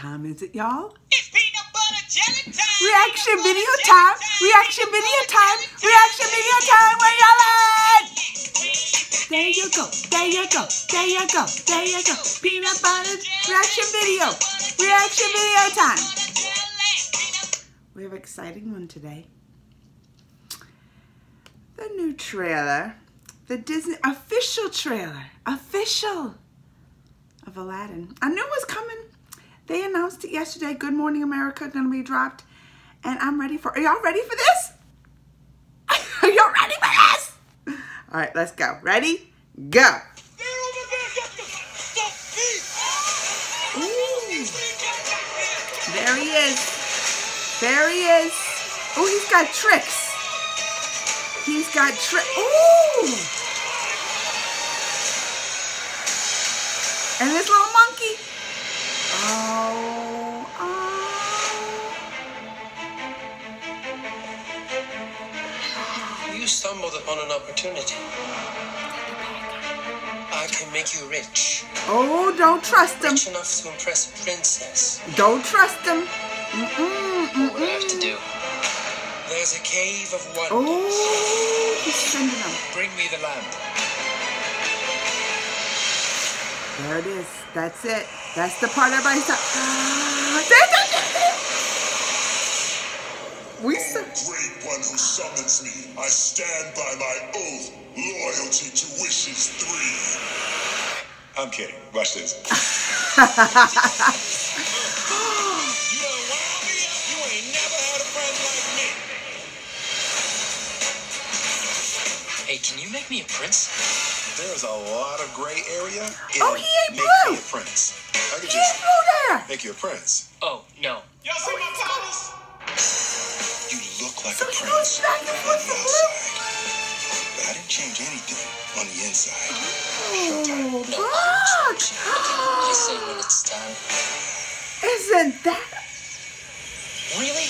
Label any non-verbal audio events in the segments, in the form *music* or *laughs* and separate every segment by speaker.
Speaker 1: time is it, y'all?
Speaker 2: It's peanut butter jelly time.
Speaker 1: Reaction
Speaker 2: Peanut
Speaker 1: video
Speaker 2: butter
Speaker 1: time. Reaction
Speaker 2: Peanut
Speaker 1: video time. Reaction video time. Where y'all at? There you go. There you go. There you go. There you go. Peanut butter reaction video. Reaction video time. We have an exciting one today. The new trailer. The Disney official trailer. Official of Aladdin. I knew it was coming. They announced it yesterday. Good Morning America gonna be dropped. And I'm ready for are y'all ready for this? *laughs* Are y'all ready for this? All right, let's go. Ready? Go. There he is. There he is. Oh, he's got tricks. He's got tricks. Ooh. And this little monkey.
Speaker 3: You stumbled upon an opportunity. I can make you rich.
Speaker 1: Oh, don't trust him.
Speaker 3: Rich enough to impress a princess.
Speaker 1: Don't trust him. Mm-mm,
Speaker 3: What would I have to do? There's a cave of wonders.
Speaker 1: Oh, he's sending.
Speaker 3: Bring me the lamp.
Speaker 1: There it is. That's it. That's the part everybody's talking. *gasps* There, there, there, there. We
Speaker 4: O
Speaker 1: saw.
Speaker 4: great one who summons me, I stand by my oath, loyalty to wishes three. I'm kidding. Watch this.
Speaker 3: You done wound me. You ain't never had a friend like me. Hey, can you make me a prince?
Speaker 4: There's a lot of gray area. in
Speaker 1: Oh, he ain't
Speaker 4: make
Speaker 1: blue.
Speaker 4: me a prince. I could
Speaker 1: He
Speaker 4: just
Speaker 1: ain't blue there.
Speaker 4: make you a prince.
Speaker 3: Oh, no.
Speaker 2: Y'all see my powers?
Speaker 4: You look like
Speaker 1: So
Speaker 4: a
Speaker 1: he
Speaker 4: prince
Speaker 1: goes back and
Speaker 4: on
Speaker 1: forth
Speaker 4: the
Speaker 1: from blue.
Speaker 4: outside. But I didn't change anything on the inside.
Speaker 1: Oh,
Speaker 3: No,
Speaker 1: look.
Speaker 3: I say when it's time.
Speaker 1: Isn't that?
Speaker 3: Really?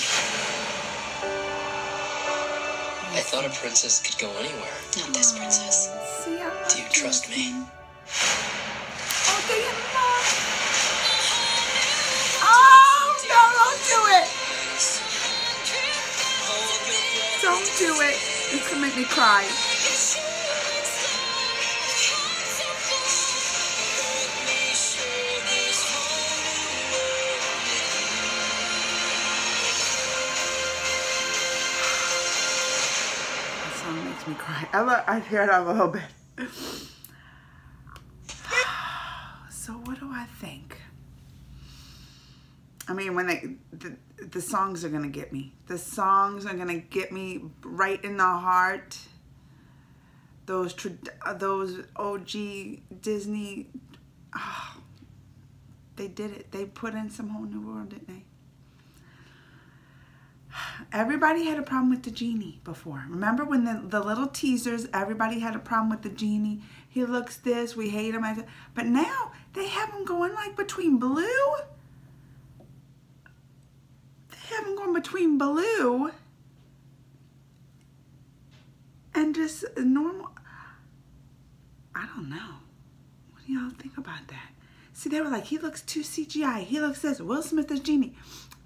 Speaker 3: I thought a princess could go anywhere. Not this princess. Do you trust me?
Speaker 1: Oh, no, don't do it. Don't do it. It's gonna make me cry. Makes me cry. I, hear it a little bit. *sighs* So what do I think? I mean, when they the, the songs are gonna get me. The songs are gonna get me right in the heart. Those uh, those OG Disney, oh, *sighs* they did it. They put in some whole new world, didn't they? Everybody had a problem with the genie before. Remember when the, the little teasers, everybody had a problem with the genie. He looks this, we hate him. But now they have him going like between blue. They have him going between blue and just normal. I don't know. What do y'all think about that? See, they were like, he looks too CGI. He looks this. Will Smith is genie.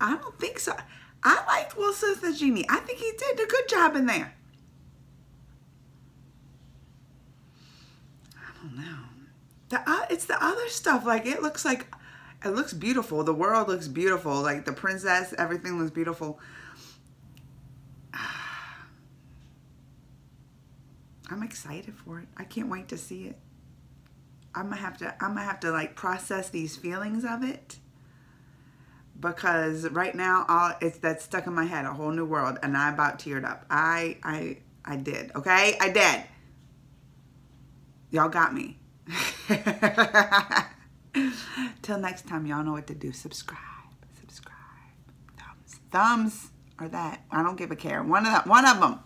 Speaker 1: I don't think so. I liked Will Smith as genie. I think he did a good job in there. I don't know. The uh, it's the other stuff. Like it looks like it looks beautiful. The world looks beautiful. Like the princess, everything looks beautiful. *sighs* I'm excited for it. I can't wait to see it. I'm gonna have to. I'm gonna have to like process these feelings of it because right now all it's that's stuck in my head. A whole new world, and I about teared up. I I I did. Okay, I did. Y'all got me. *laughs* Till next time, y'all know what to do. Subscribe, subscribe, thumbs, thumbs, or that. I don't give a care. One of them. One of them.